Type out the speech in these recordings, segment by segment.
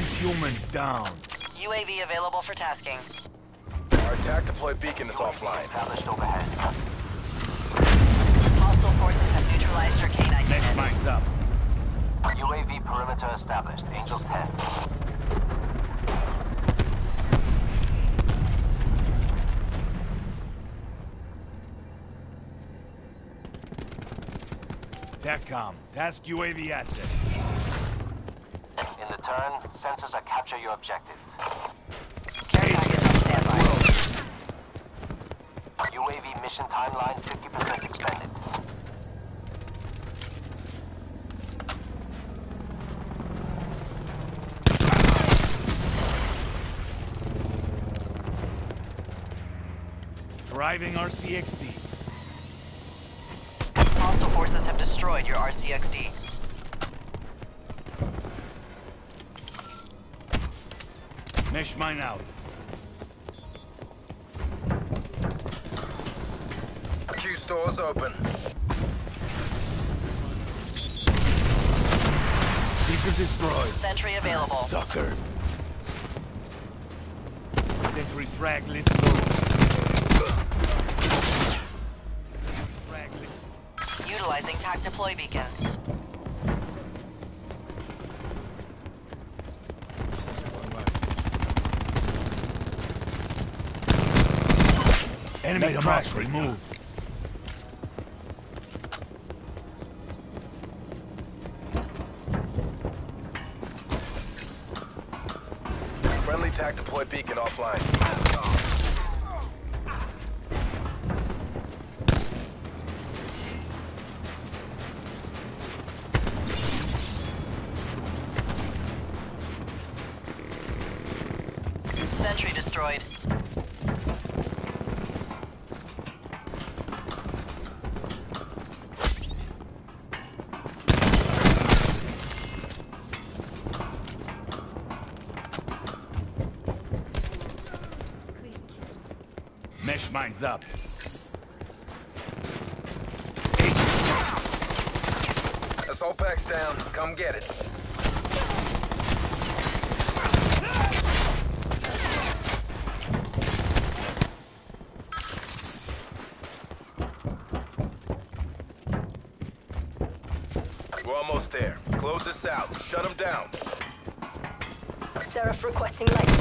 Transhuman down. UAV available for tasking. Our attack deployed beacon is offline. Established overhead. Hostile forces have neutralized your canine Next mine's up. UAV perimeter established. Angels 10. TACCOM, task UAV asset. In the turn, sensors are capture your objective. Care package on standby. UAV mission timeline 50% expended. Driving RCXD. Hostile forces have destroyed your RCXD. Mesh mine out. Q stores open. Seeker destroyed. Sentry available. Sucker. Sentry frag list low. Frag list. Utilizing TAC deploy beacon. Enemy trash removed. Friendly tac deployed beacon offline. Sentry destroyed. Mesh mines up. Assault pack's down. Come get it. We're almost there. Close this out. Shut them down. Seraph requesting light.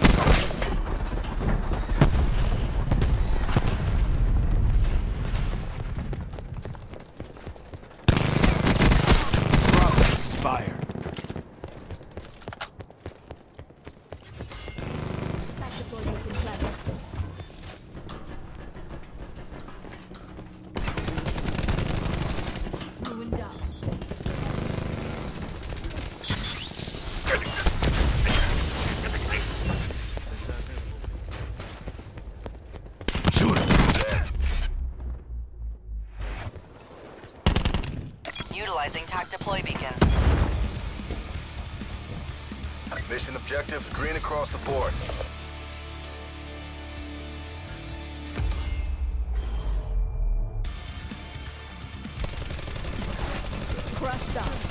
Deploy beacon. Mission objectives green across the board. Crash down.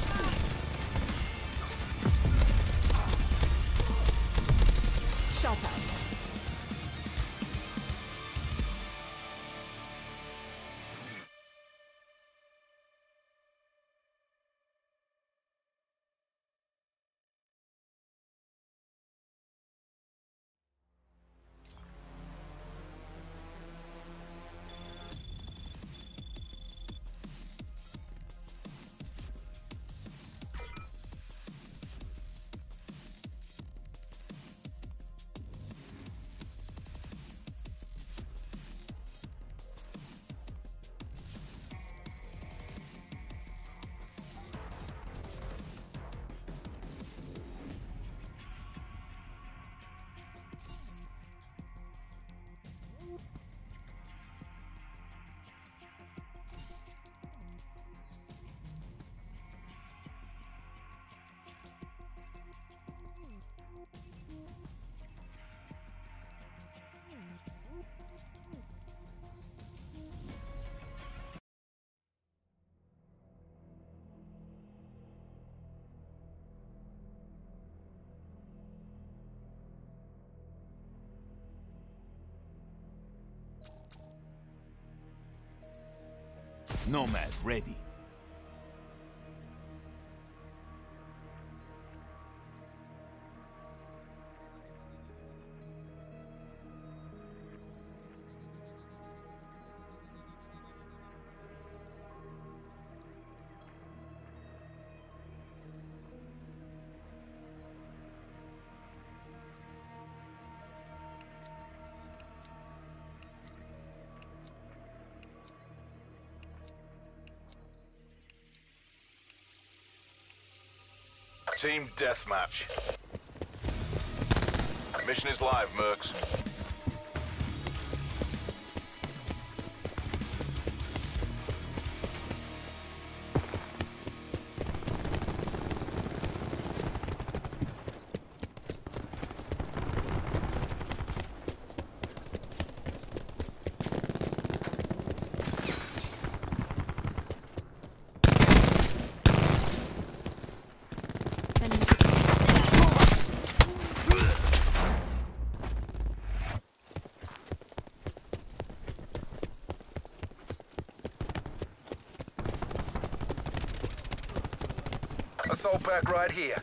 Nomad ready. Team deathmatch. Mission is live, Mercs. Assault pack right here.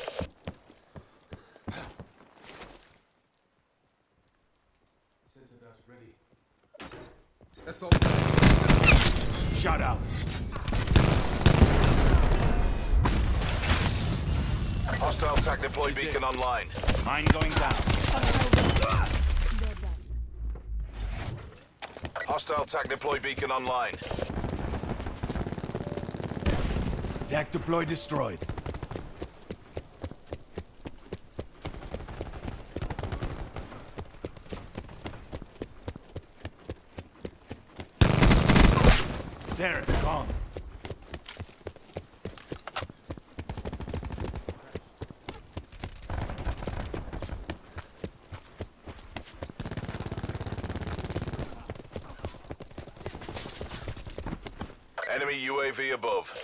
Shut out. Hostile TAC deploy beacon online. Mine going down. Hostile TAC deploy beacon online. Tac deploy destroyed. Sarah, gone. Enemy UAV above.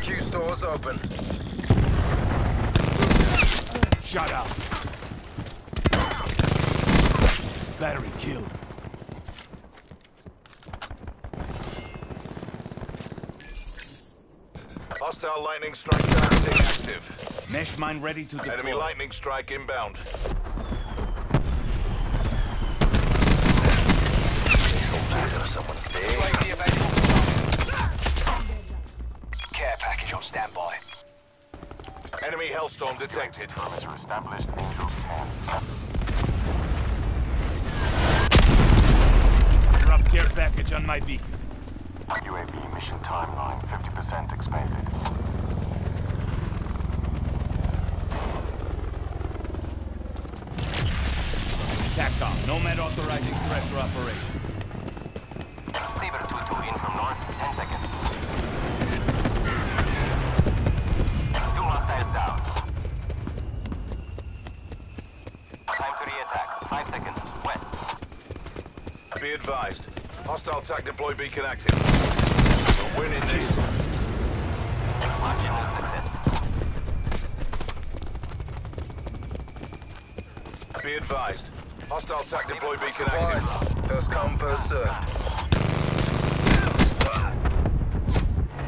Q stores open. Shut out. Battery killed. Hostile lightning strike targeting active. Mesh mine ready to deploy. Enemy lightning strike inbound. Someone's there. Care package on standby. Enemy Hellstorm detected. Perimeter established. Angels 10. Drop care package on my beacon. UAV mission timeline 50% expanded. TACCOM, Nomad authorizing pressure operation. Saber 2-2 in from north, 10 seconds. Two hostiles down. Time to re-attack, 5 seconds, west. Be advised. Hostile TAC deploy beacon active. We're winning this. Marginal success. Be advised. Hostile TAC deploy beacon active. First come, first served.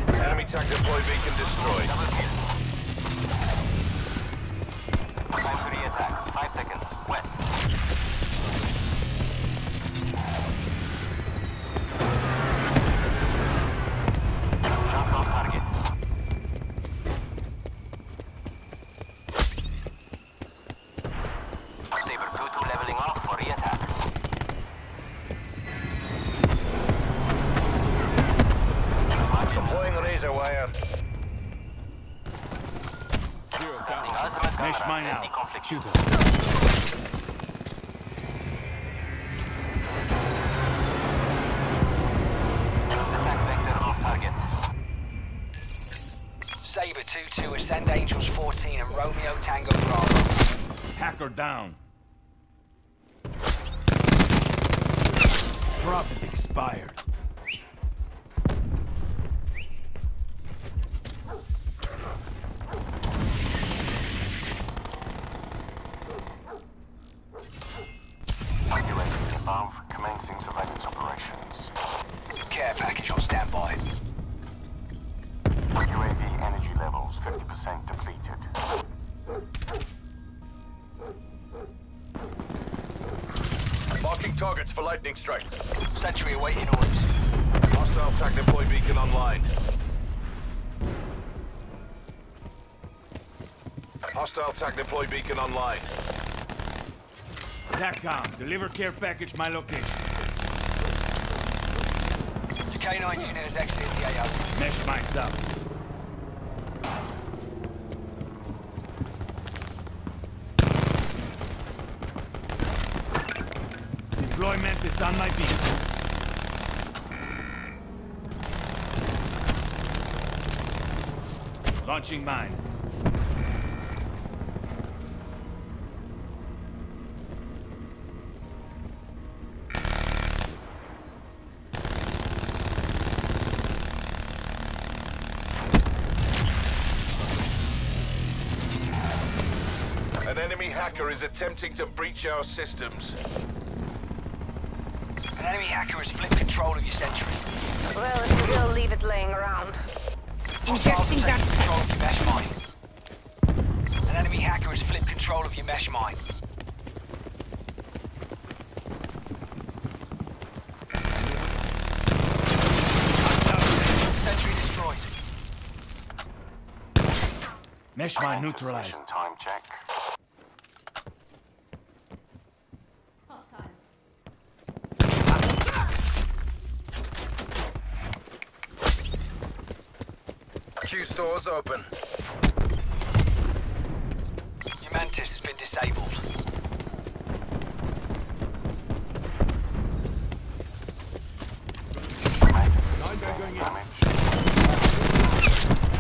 Enemy TAC deploy beacon destroyed. Mesh mine at out. de-conflict. Shoot her. Attack vector off target. Saber 2-2, Ascend Angels 14 and Romeo Tango Bravo. Hacker down. Drop it expired. For lightning strike. Sentry awaiting orders. Hostile TAC deploy beacon online. Hostile TAC deploy beacon online. TACCOM, deliver care package my location. Your K9 unit has exited the AO. Mesh mines up. Deployment is on my beat. Launching mine. An enemy hacker is attempting to breach our systems. An enemy hacker has flipped control of your sentry. Well, if you will leave it laying around. Hostiles Injecting have taken backpack. control of your mesh mine. An enemy hacker has flipped control of your mesh mine. Sentry destroyed. Mesh mine neutralized. time check. Stores open. Your mantis has been disabled. Mantis is sustaining damage.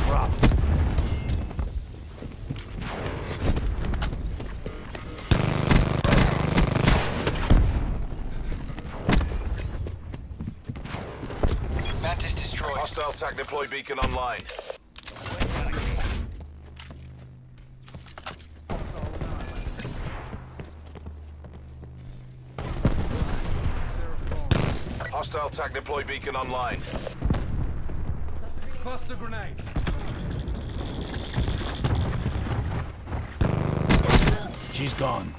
Drop. Mantis destroyed. Hostile TAC deploy beacon online. Hostile deploy beacon online. Cluster grenade. She's gone.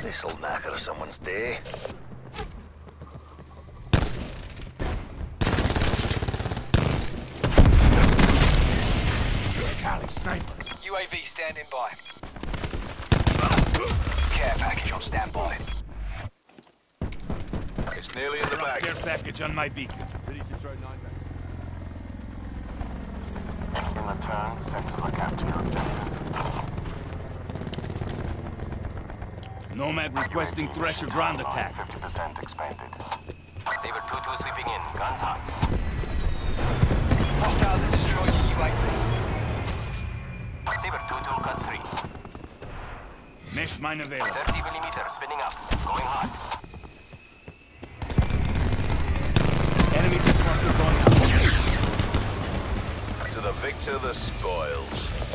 This'll knacker someone's day. Standing by. Care package on standby. It's nearly in the bag. Care package on my beacon. Ready to throw nine back. In return, sensors are capturing your objective. Nomad requesting Thresher ground attack. 50% expanded. Saber 2-2 sweeping in. Guns hot. Hostiles have destroyed your UAV. Saber 2-2 cut 3. Mesh mine available. 30 millimeter spinning up. Going hot. Enemy constructor going up. To the victor, the spoils.